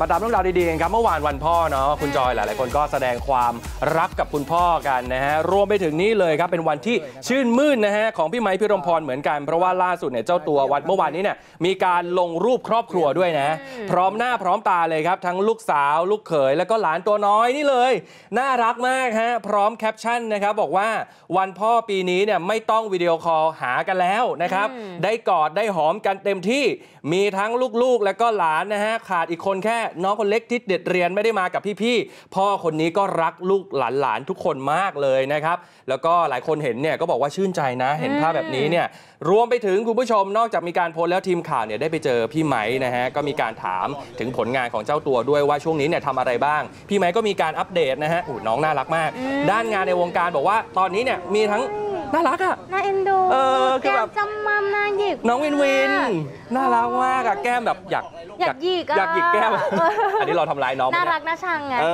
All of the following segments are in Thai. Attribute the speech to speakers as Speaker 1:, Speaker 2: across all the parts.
Speaker 1: มาตามเรื่องราวดีๆกันครับเมื่อวานวันพ่อเนาะคุณจอยหลายๆคนก็แสดงความรักกับคุณพ่อกันนะฮะรวมไปถึงนี่เลยครับเป็นวันที่ชื่นมื่นนะฮะของพี่ไม้พี่รมพรเหมือนกันเพราะว่าล่าสุดเนี่ยเจ้าตัววันเมื่อวานนี้เนี่ยมีการลงรูปครอบครัวด้วยนะพร้อมหน้าพร้อมตาเลยครับทั้งลูกสาวลูกเขยแล้วก็หลานตัวน้อยนี่เลย น่ารักมากฮะพร้อมแคปชั่นนะครับบอกว่าวันพ่อปีนี้เนี่ยไม่ต้องวิดีโอคอลหากันแล้วนะครับได้กอดได้หอมกันเต็มที่มีทั้งลูกๆ และก็หลานนะฮะขาดอีกคนแค่น้องคนเล็กที่เด็ดเรียนไม่ได้มากับพี่ๆ พ่อคนนี้ก็รักลูกหลานๆ ทุกคนมากเลยนะครับ แล้วก็หลายคนเห็นเนี่ยก็บอกว่าชื่นใจนะ เห็นภาพแบบนี้เนี่ยรวมไปถึงคุณผู้ชมนอกจากมีการโพสต์แล้วทีมข่าวเนี่ยได้ไปเจอพี่ไหมนะฮะก็มีการถามถึงผลงานของเจ้าตัวด้วยว่าช่วงนี้เนี่ยทำอะไรบ้าง พี่ไหมก็มีการอัปเดตนะฮะอู้น้องน่ารักมาก ด้านงานในวงการบอกว่าตอนนี้เนี่ยมีทั้งน่ารักอะ
Speaker 2: น่าเอ็นดู
Speaker 1: เออ คือแบบ
Speaker 2: แก้มจำมัมน่าหยิก
Speaker 1: น้องวินวิน
Speaker 2: มาก
Speaker 1: น่ารักมากอะแก้มแบบอยาก
Speaker 2: อยากหยิกอะ
Speaker 1: อยากหยิกแก้มอันนี้เราทำลายน้อง
Speaker 2: น่า
Speaker 1: ไหม
Speaker 2: รั
Speaker 1: เนี่ย
Speaker 2: กน่าชังไง
Speaker 1: เอ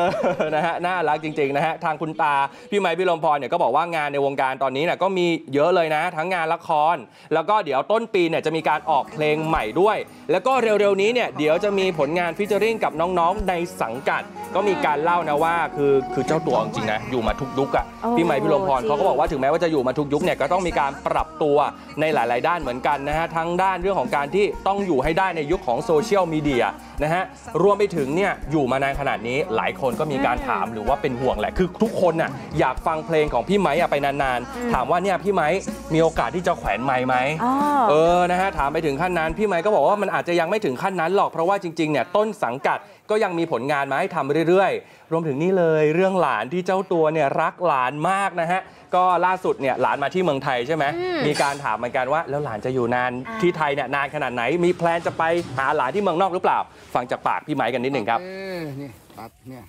Speaker 1: อนะฮะน่ารักจริงๆนะฮะทางคุณตาพี่ไม้พี่ลมพรเนี่ยก็บอกว่างานในวงการตอนนี้เนี่ยก็มีเยอะเลยนะ ทั้งงานละคร แล้วก็เดี๋ยวต้นปีเนี่ยจะมีการออกเพลงใหม่ด้วย แล้วก็เร็วๆนี้เนี่ยเดี๋ยวจะมีผลงานฟิชเจอริงกับน้องๆในสังกัด ก็มีการเล่านะว่าคือคือเจ้าตัวจริงๆนะอยู่มาทุกยุคอะ
Speaker 2: โอ้
Speaker 1: พี่ไม้พี่ลมพร
Speaker 2: จริง
Speaker 1: เขาก็บอกว่าถึงแม้ว่าจะอยู่มาทุกยุคเนี่ยก็ต้องมีการปรับตัวในหลาย ๆ ด้านเหมือนกันนะฮะทั้งด้านเรื่องของการที่ต้องอยู่ให้ได้ในยุคของโซเชียลมีเดียนะฮะรวมไปถึงเนี่ยอยู่มานานขนาดนี้หลายคนก็มีการถามหรือว่าเป็นห่วงแหละคือทุกคนน่ะอยากฟังเพลงของพี่ไม้อะไปนานๆ ถามว่าเนี่ยพี่ไม้มีโอกาสที่จะแขวนไม้ไหม
Speaker 2: อ๋อ
Speaker 1: เออนะฮะถามไปถึงขั้นนั้นพี่ไมค์ก็บอกว่ามันอาจจะยังไม่ถึงขั้นนั้นหรอกเพราะว่าจริงๆเนี่ยต้นสังกัดก็ยังมีผลงานมาให้ทำเรื่อยๆ รวมถึงนี่เลยเรื่องหลานที่เจ้าตัวเนี่ยรักหลานมากนะฮะ ก็ล่าสุดเนี่ยหลานมาที่เมืองไทยใช่ไหม
Speaker 2: อืม
Speaker 1: มีการถามเหมือนกันว่า แล้วหลานจะอยู่นาน
Speaker 2: อ่า
Speaker 1: ที่ไทยเนี่ยนานขนาดไหน มี plan จะไปหาหลานที่เมืองนอกหรือเปล่า ฟังจากปากพี่ไมค์กันนิดหนึ่งครับ
Speaker 3: เออนี่ตัดเนี่ย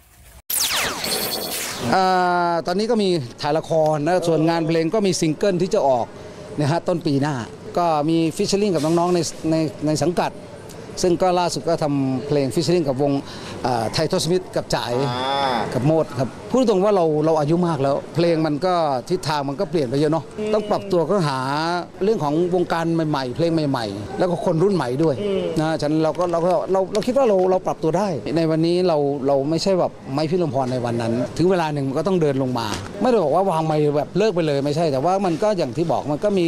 Speaker 3: อ่าตอนนี้ก็มีถ่ายละครนะส่วนงานเพลงก็มีซิงเกิลที่จะออกนะฮะต้นปีหน้า ก็มี featuring กับน้องๆในในในสังกัด ซึ่งก็ล่าสุดก็ทำเพลง featuring กับวงไททศมิตรกับจ๋ายกับโมดครับพูดตรงว่าเราเราอายุมากแล้ว เพลงมันก็ทิศทางมันก็เปลี่ยนไปเยอะเนาะต้องปรับตัวก็หาเรื่องของวงการใหม่ๆ เพลงใหม่ๆ แล้วก็คนรุ่นใหม่ด้วยนะฉะนันเราก็เราก็เราเราคิดว่าเราเราปรับตัวได้ ในวันนี้เราเราไม่ใช่แบบไม้พิรมพรในวันนั้น ถึงเวลาหนึ่งมันก็ต้องเดินลงมา ไม่ได้บอกว่าวางไม้แบบเลิกไปเลยไม่ใช่แต่ว่ามันก็อย่างที่บอกมันก็มี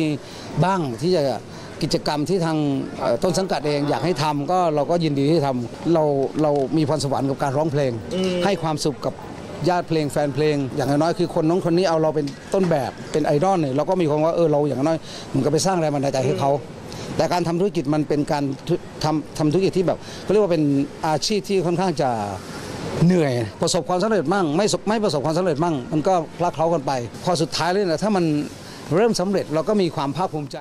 Speaker 3: บ้างที่จะ กิจกรรมที่ทางเอ่อต้นสังกัดเองอยากให้ทำก็เราก็ยินดีที่ทำเราเรามีพรสวรรค์กับการร้องเพลง ให้ความสุขกับญาติเพลงแฟนเพลง อย่างน้อยๆคือคนน้องคนนี้เอาเราเป็นต้นแบบเป็นไอดอลเนี่ยเราก็มีความว่าเออเราอย่างน้อยมันก็ไปสร้างแรงบันดาลใจให้เขาแต่การทำธุรกิจมันเป็นการทุทำทำธุรกิจที่แบบเขาเรียกว่าเป็นอาชีพที่ค่อนข้างจะเหนื่อยประสบความสำเร็จมั่งไม่สไม่ประสบความสำเร็จมั่ง มันก็คลาเคล้ากันไป พอสุดท้ายเลยนะถ้ามันเริ่มสำเร็จเราก็มีความภาคภูมิใจ